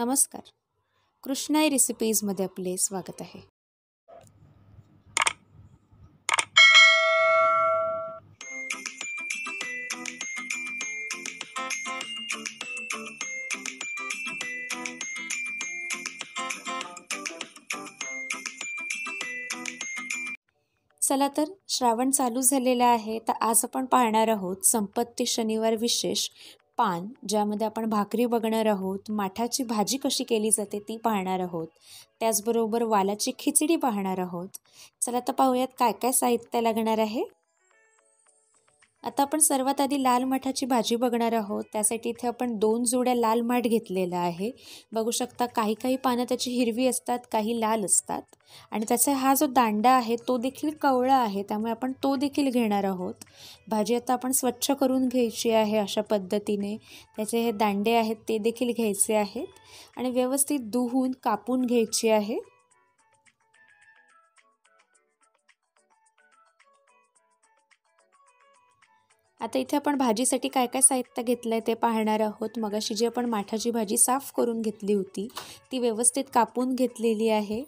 नमस्कार. कृष्णाई रेसिपीजमध्ये आपले स्वागत आहे. चला तर श्रावण चालू झालेला आहे तर आज आपण पाहणार आहोत संपत्ती शनिवार विशेष. पान ज्यामध्ये आपण भाकरी बघणार आहोत माठाची भाजी कशी केली जाते ती पाहणार आहोत त्याचबरोबर वालाची खिचडी पाहणार आहोत. चला तर पाहूयात काय काय साहित्य लागणार आहे. आता आपण सर्वात आधी लाल माठाची भाजी बघणार आहोत. त्यासाठी इथे आपण दोन जोड्या लाल माठ घेतलेला आहे. बघू शकता काही काही पानं त्याची हिरवी असतात काही लाल असतात. आणि त्याचा हा जो दांडा आहे तो देखील कवळा आहे त्यामुळे आपण तो देखील घेणार आहोत. भाजी आता आपण स्वच्छ करून घ्यायची आहे अशा पद्धतीने. त्याचे हे दांडे आहेत ते देखील घ्यायचे आहेत. आणि व्यवस्थित धुवून कापून घ्यायची आहे. आता इथे आपण भाजीसाठी काय काय साहित्य घेतलं आहे ते पाहणार आहोत. मगाशी जी आपण माठाची भाजी साफ करून घेतली होती ती व्यवस्थित कापून घेतलेली आहे.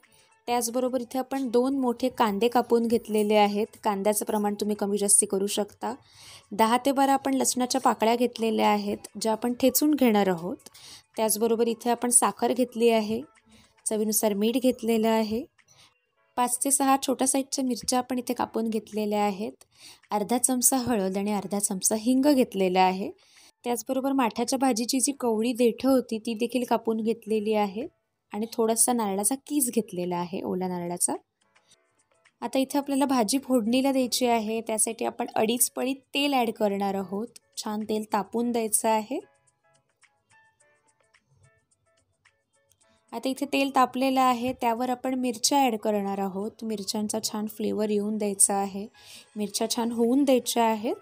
त्याचबरोबर इथे आपण दोन मोठे कांदे कापून घेतलेले आहेत. कांद्याचं प्रमाण तुम्ही कमी जास्ती करू शकता. दहा ते बारा आपण लसणाच्या पाकळ्या घेतलेल्या आहेत ज्या आपण ठेचून घेणार आहोत. त्याचबरोबर इथे आपण साखर घेतली आहे. चवीनुसार मीठ घेतलेलं आहे. पाच ते सहा छोट्या साईजच्या मिरच्या आपण इथे कापून घेतलेल्या आहेत. अर्धा चमचा हळद आणि अर्धा चमचा हिंग घेतलेला आहे. त्याचबरोबर माठाच्या भाजीची जी कवळी देठं होती ती देखील कापून घेतलेली आहे. आणि थोडासा नारळाचा कीस घेतलेला आहे ओला नारळाचा. आता इथे आपल्याला भाजी फोडणीला द्यायची आहे. त्यासाठी आपण अडीच पळी तेल ॲड करणार आहोत. छान तेल तापून द्यायचं आहे. आता इथे तेल तापलेलं आहे त्यावर आपण मिरच्या ॲड करणार आहोत. मिरच्यांचा छान फ्लेवर येऊन द्यायचा आहे. मिरच्या छान होऊन द्यायच्या आहेत.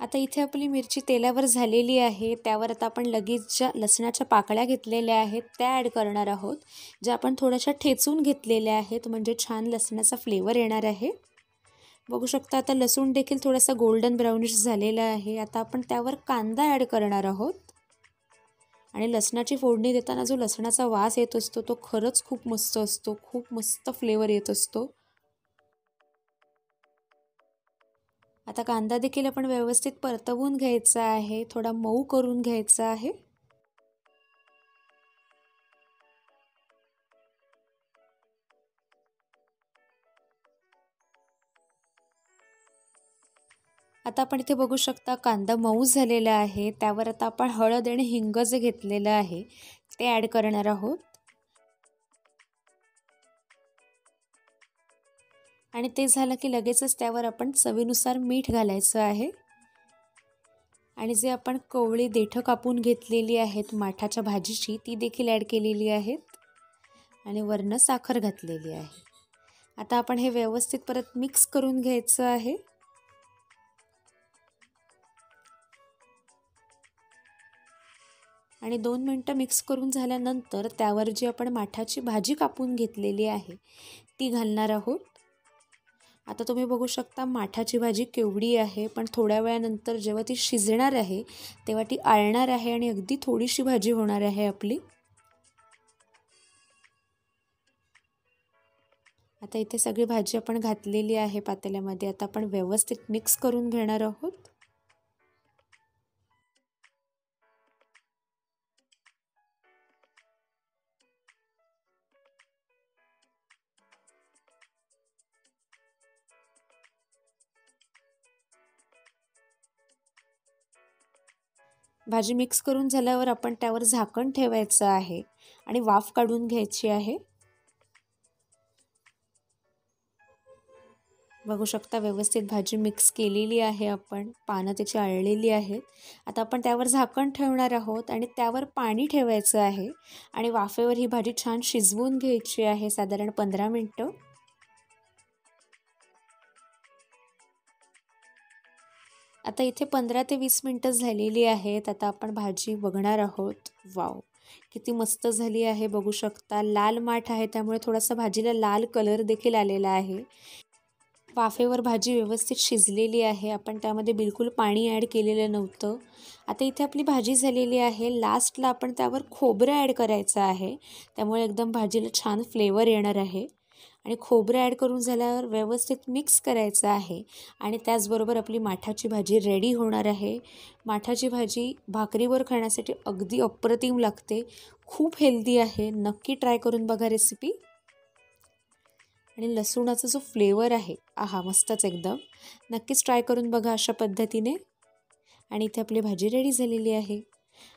आता इथे आपली मिरची तेलावर झालेली आहे. त्यावर आता आपण लगेच ज्या लसणाच्या पाकळ्या घेतलेल्या आहेत त्या ॲड करणार आहोत. ज्या आपण थोड्याशा ठेचून घेतलेल्या आहेत म्हणजे छान लसणाचा फ्लेवर येणार आहे. बघू शकता आता लसूण देखील थोडासा गोल्डन ब्राउनिश झालेला आहे. आता आपण त्यावर कांदा ॲड करणार आहोत. आणि लसणाची फोडणी देताना जो लसणाचा वास येत असतो तो खरंच खूप मस्त असतो. खूप मस्त फ्लेवर येत असतो. आता कांदा देखील आपण व्यवस्थित परतवून घ्यायचा आहे. थोडा मऊ करून घ्यायचा आहे. आता आपण इथे बघू शकता कांदा मऊ झालेला आहे. त्यावर आता आपण हळद आणि हिंग जे घेतलेलं आहे ते ॲड करणार आहोत. आणि ते झालं की लगेचच त्यावर आपण चवीनुसार मीठ घालायचं आहे. आणि जे आपण कवळी देठं कापून घेतलेली आहेत माठाच्या भाजीची ती देखील ॲड केलेली आहेत. आणि वरनं साखर घातलेली आहे. आता आपण हे व्यवस्थित परत मिक्स करून घ्यायचं आहे. आणि दोन मिनटं मिक्स करून झाल्यानंतर त्यावर जी आपण माठाची भाजी कापून घेतलेली आहे ती घालणार आहोत. आता तुम्ही बघू शकता माठाची भाजी केवढी आहे पण थोड्या वेळानंतर जेव्हा ती शिजणार आहे तेव्हा ती आळणार आहे आणि अगदी थोडीशी भाजी होणार आहे आपली. आता इथे सगळी भाजी आपण घातलेली आहे पातेल्यामध्ये आता आपण व्यवस्थित मिक्स करून घेणार आहोत. भाजी मिक्स करून झाल्यावर आपण त्यावर झाकण ठेवायचं आहे आणि वाफ काढून घ्यायची आहे. बघू शकता व्यवस्थित भाजी मिक्स केलेली आहे आपण पानं त्याची आळलेली आहेत. आता आपण त्यावर झाकण ठेवणार आहोत आणि त्यावर पाणी ठेवायचं आहे आणि वाफेवर ही भाजी छान शिजवून घ्यायची आहे साधारण पंधरा मिनटं. आता इथे पंधरा ते वीस मिनटं झालेली आहेत. आता आपण भाजी बघणार आहोत. वाव किती मस्त झाली आहे बघू शकता. लाल माठ आहे त्यामुळे थोडासा भाजीला लाल कलर देखील आलेला आहे. वाफेवर भाजी व्यवस्थित शिजलेली आहे. आपण त्यामध्ये बिलकुल पाणी ॲड केलेलं नव्हतं. आता इथे आपली भाजी झालेली आहे. लास्टला आपण त्यावर खोबरं ॲड करायचं आहे. त्यामुळे एकदम भाजीला छान फ्लेवर येणार आहे. आणि खोबरं ॲड करून झाल्यावर व्यवस्थित मिक्स करायचं आहे. आणि त्याचबरोबर आपली माठाची भाजी रेडी होणार आहे. माठाची भाजी भाकरीवर खाण्यासाठी अगदी अप्रतिम लागते. खूप हेल्दी आहे. नक्की ट्राय करून बघा रेसिपी आणि लसूणाचा जो फ्लेवर आहे आहा मस्तच एकदम. नक्कीच ट्राय करून बघा अशा पद्धतीने. आणि इथे आपली भाजी रेडी झालेली आहे.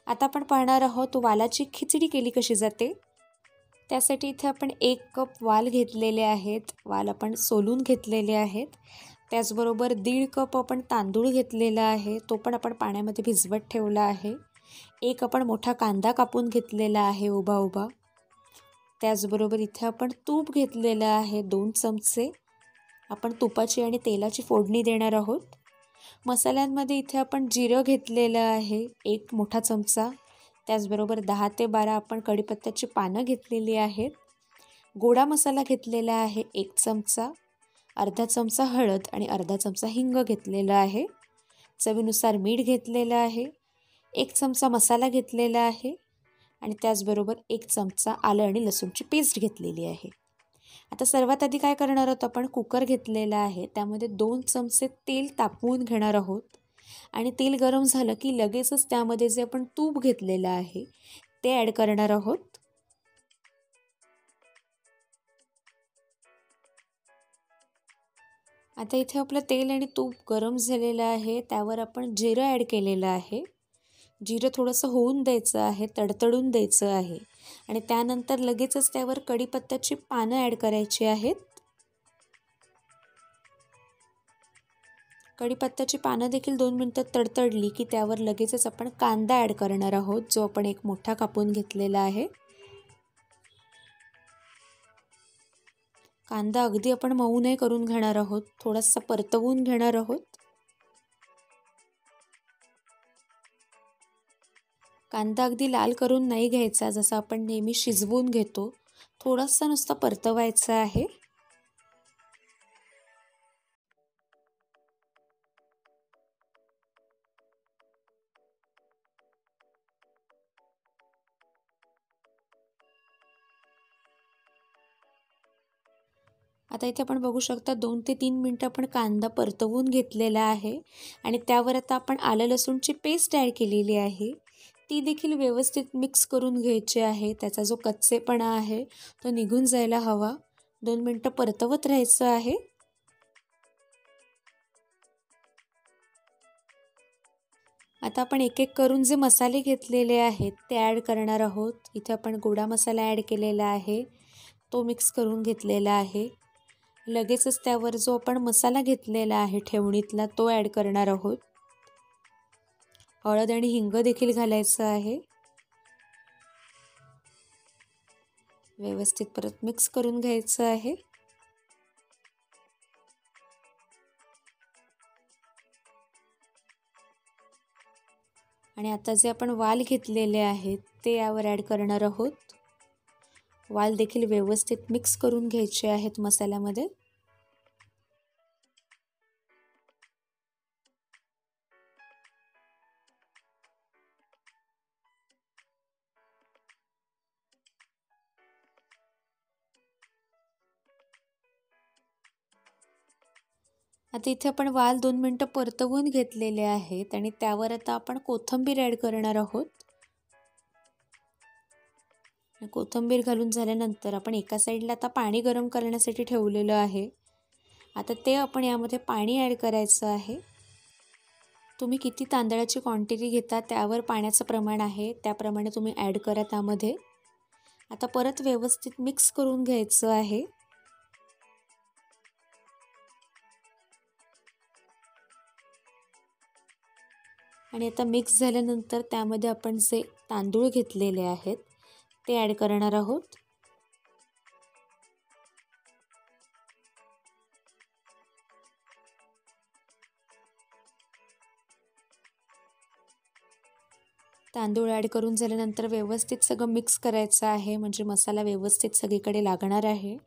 आता आपण पाहणार आहोत वालाची खिचडी केली कशी जाते. त्यासाठी इथे आपण एक कप वाल घेतलेले आहेत. वाल आपण सोलून घेतलेले आहेत. त्याचबरोबर दीड कप आपण तांदूळ घेतलेला आहे. तो पण आपण पाण्यामध्ये भिजवत ठेवला आहे. एक आपण मोठा कांदा कापून घेतलेला आहे उभा उभा. त्याचबरोबर इथे आपण तूप घेतलेलं आहे दोन चमचे. आपण तुपाची आणि तेलाची फोडणी देणार आहोत. मसाल्यांमध्ये इथे आपण जिरं घेतलेलं आहे. एक मोठा चमचा. त्याचबरोबर दहा ते बारा आपण कढीपत्त्याची पानं घेतलेली आहेत. गोडा मसाला घेतलेला आहे एक चमचा अर्धा चमचा हळद आणि अर्धा चमचा हिंग घेतलेला आहे. चवीनुसार मीठ घेतलेलं आहे एक चमचा मसाला घेतलेला आहे आणि त्याचबरोबर एक चमचा आलं आणि लसूणची पेस्ट घेतलेली आहे. आता सर्वात आधी काय करणार आहोत आपण? कुकर घेतलेला आहे त्यामध्ये दोन चमचे तेल तापवून घेणार आहोत. आणि तेल गरम झालं की लगेचच त्यामध्ये जे आपण तूप घेतलेलं आहे ते ॲड करणार आहोत. आता इथे आपलं तेल आणि तूप गरम झालेलं आहे त्यावर आपण जिरं ॲड केलेलं आहे. जिरं थोडंसं होऊन द्यायचं आहे तडतडून द्यायचं आहे. आणि त्यानंतर लगेचच त्यावर कढीपत्त्याची पानं ॲड करायची आहेत. कढीपत्त्याची पानं देखील दोन मिनटं तडतडली की त्यावर लगेचच आपण कांदा ॲड करणार आहोत जो आपण एक मोठा कापून घेतलेला आहे. कांदा अगदी आपण मऊ नाही करून घेणार आहोत थोडासा परतवून घेणार आहोत. कांदा अगदी लाल करून नाही घ्यायचा जसं आपण नेहमी शिजवून घेतो. थोडासा नुसता परतवायचा आहे. आता इथे आपण बघू शकता दोन ते तीन मिनटं आपण कांदा परतवून घेतलेला आहे. आणि त्यावर आता आपण आलं लसूणची पेस्ट ॲड केलेली आहे. ती देखील व्यवस्थित मिक्स करून घ्यायची आहे. त्याचा जो कच्चेपणा आहे तो निघून जायला हवा. दोन मिनटं परतवत राहायचं आहे. आता आपण एक एक करून जे मसाले घेतलेले आहेत ते ॲड करणार आहोत. इथे आपण गोडा मसाला ॲड केलेला आहे. तो मिक्स करून घेतलेला आहे. लगेचच त्यावर जो आपण मसाला घेतलेला आहे ठेवणीतला तो ॲड करणार आहोत. हळद आणि हिंग देखील घालायचं आहे. व्यवस्थित परत मिक्स करून घ्यायचं आहे. आणि आता जे आपण वाल घेतलेले आहेत ते यावर ॲड करणार आहोत. वाल देखील व्यवस्थित मिक्स करून घ्यायचे आहेत मसाल्यामध्ये. आता इथे आपण वाल दोन मिनटं परतवून घेतलेले आहेत आणि त्यावर आता आपण कोथंबीर ॲड करणार आहोत. कोथंबीर घालून झाल्यानंतर आपण एका साईडला आता पाणी गरम करण्यासाठी ठेवलेलं आहे. आता ते आपण यामध्ये पाणी ॲड करायचं आहे. तुम्ही किती तांदळाची क्वांटिटी घेता त्यावर पाण्याचं प्रमाण आहे त्याप्रमाणे तुम्ही ॲड करा त्यामध्ये. आता परत व्यवस्थित मिक्स करून घ्यायचं आहे. आणि आता मिक्स झाल्यानंतर त्यामध्ये आपण जे तांदूळ घेतलेले आहेत ते ॲड करणार आहोत. तांदूळ ॲड करून झाल्यानंतर व्यवस्थित सगळं मिक्स करायचं आहे म्हणजे मसाला व्यवस्थित सगळीकडे लागणार आहे.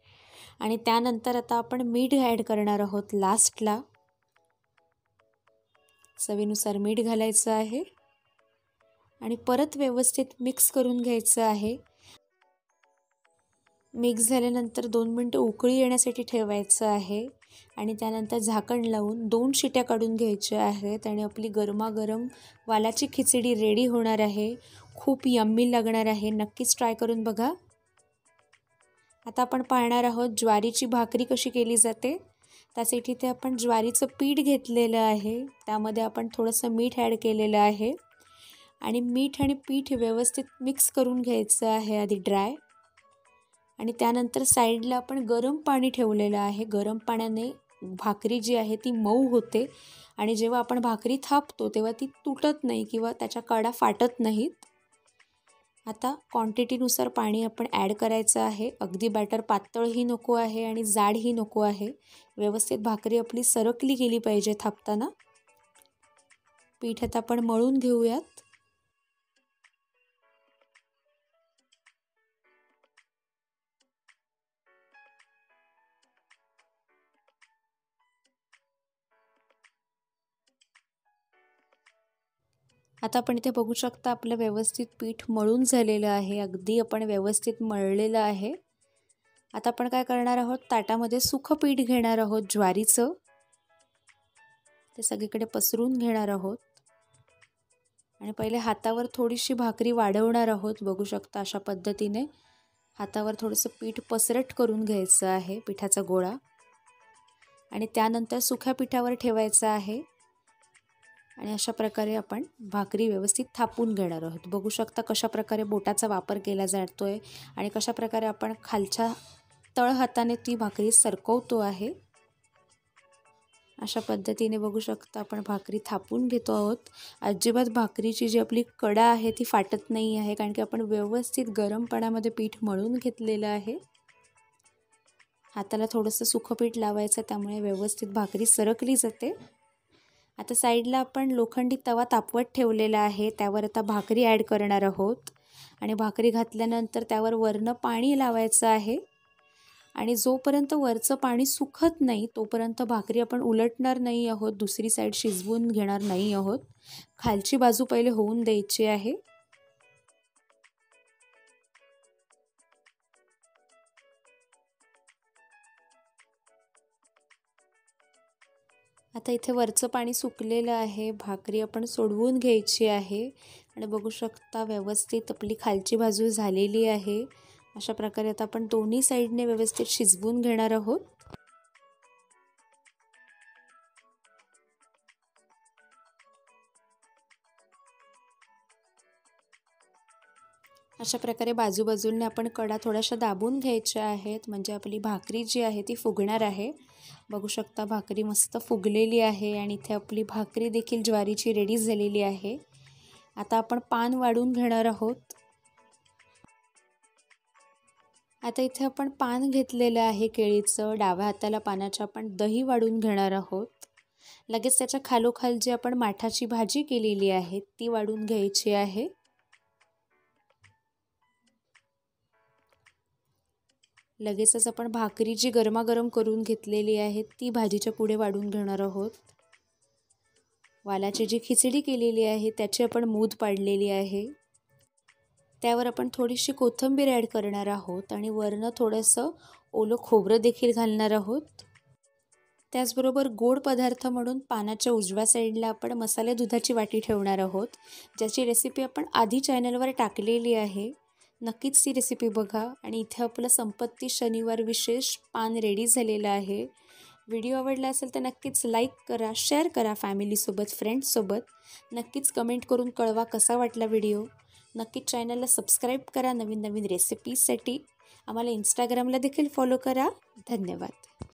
आणि त्यानंतर आता आपण मीठ ॲड करणार आहोत लास्टला. चवीनुसार मीठ घालायचं आहे. आणि परत व्यवस्थित मिक्स करून घ्यायचं आहे. मिक्स झाल्यानंतर दोन मिनटं उकळी येण्यासाठी ठेवायचं आहे. आणि त्यानंतर झाकण लावून दोन शिट्या काढून घ्यायच्या आहेत आणि आपली गरमागरम वालाची खिचडी रेडी होणार आहे. खूप यम्मी लागणार आहे. नक्कीच ट्राय करून बघा. आता आपण पाहणार आहोत ज्वारीची भाकरी कशी केली जाते. त्यासाठी ते आपण ज्वारीचं पीठ घेतलेलं आहे. त्यामध्ये आपण थोडंसं मीठ ॲड केलेलं आहे. आणि मीठ आणि पीठ व्यवस्थित मिक्स करून घ्यायचं आहे आधी ड्राय आणि त्यानंतर साईडला आपण गरम पाणी ठेवलेलं आहे. गरम पाण्याने भाकरी जी आहे ती मऊ होते आणि जेव्हा आपण भाकरी थापतो तेव्हा ती तुटत नाही किंवा त्याच्या कडा फाटत नाहीत. आता क्वांटिटीनुसार पाणी आपण ॲड करायचं आहे. अगदी बॅटर पातळही नको आहे आणि जाडही नको आहे. व्यवस्थित भाकरी आपली सरकली गेली पाहिजे थापताना. पीठ आता आपण मळून घेऊयात. आता आपण इथे बघू शकता आपलं व्यवस्थित पीठ मळून झालेलं आहे. अगदी आपण व्यवस्थित मळलेलं आहे. आता आपण काय करणार आहोत? ताटामध्ये सुखं पीठ घेणार आहोत ज्वारीचं. ते सगळीकडे पसरून घेणार आहोत. आणि पहिले हातावर थोडीशी भाकरी वाढवणार आहोत. बघू शकता अशा पद्धतीने हातावर थोडंसं पीठ पसरट करून घ्यायचं आहे पिठाचा गोळा. आणि त्यानंतर सुख्या पिठावर ठेवायचं आहे. आणि अशा प्रकारे आपण भाकरी व्यवस्थित थापून घेणार आहोत. बघू शकता कशाप्रकारे बोटाचा वापर केला जातो आहे आणि कशा प्रकारे आपण खालच्या तळ हाताने ती भाकरी सरकवतो आहे. अशा पद्धतीने बघू शकता आपण भाकरी थापून घेतो आहोत. अजिबात भाकरीची जी आपली कडा आहे ती फाटत नाही आहे कारण की आपण व्यवस्थित गरम पाण्यामध्ये पीठ मळून घेतलेलं आहे. हाताला थोडंसं सुखं पीठ लावायचं त्यामुळे व्यवस्थित भाकरी सरकली जाते. आता साईडला आपण लोखंडी तवा तापवत ठेवलेला आहे. त्यावर आता भाकरी ॲड करणार आहोत. आणि भाकरी घातल्यानंतर त्यावर वरनं पाणी लावायचं आहे. आणि जोपर्यंत वरचं पाणी सुखत नाही तोपर्यंत भाकरी आपण उलटणार नाही आहोत. दुसरी साईड शिजवून घेणार नाही आहोत. खालची बाजू पहिले होऊन द्यायची आहे. आता इथे वरचं पाणी सुकलेलं आहे. भाकरी आपण सोडवून घ्यायची आहे. आणि बघू शकता व्यवस्थित आपली खालची बाजू झालेली आहे. अशा प्रकारे आता आपण दोन्ही साईडने व्यवस्थित शिजवून घेणार आहोत. अशा प्रकारे बाजूबाजूंनी आपण कडा थोड्याशा दाबून घ्यायच्या आहेत. म्हणजे आपली भाकरी जी आहे ती फुगणार आहे. बघू शकता भाकरी मस्त फुगलेली आहे आणि इथे आपली भाकरी देखील ज्वारीची रेडी झालेली आहे. आता आपण पान वाढून घेणार आहोत. आता इथे आपण पान घेतलेलं आहे केळीचं. डाव्या हाताला पानाच्या आपण दही वाढून घेणार आहोत. लगेच त्याच्या खालोखाल जी आपण माठाची भाजी केलेली आहे ती वाढून घ्यायची आहे. लगेचच आपण भाकरी जी गरमागरम करून घेतलेली आहे ती भाजीच्या पुढे वाढून घेणार आहोत. वालाची जी खिचडी केलेली आहे त्याची आपण मूद पाडलेली आहे. त्यावर आपण थोडीशी कोथिंबीर ॲड करणार आहोत आणि वरनं थोडंसं ओलं खोबरं देखील घालणार आहोत. त्याचबरोबर गोड पदार्थ म्हणून पानाच्या उजव्या साईडला आपण मसाले दुधाची वाटी ठेवणार आहोत ज्याची रेसिपी आपण आधी चॅनलवर टाकलेली आहे. नक्कीच ती रेसिपी बघा. आणि इथे आपलं संपत्ती शनिवार विशेष पान रेडी झालेलं आहे. व्हिडिओ आवडला असेल तर नक्कीच लाईक करा शेअर करा फॅमिलीसोबत फ्रेंड्ससोबत नक्कीच कमेंट करून कळवा कसा वाटला व्हिडिओ नक्कीच चॅनलला सबस्क्राईब करा नवीन नवीन रेसिपीजसाठी आम्हाला इंस्टाग्रामला देखील फॉलो करा. धन्यवाद.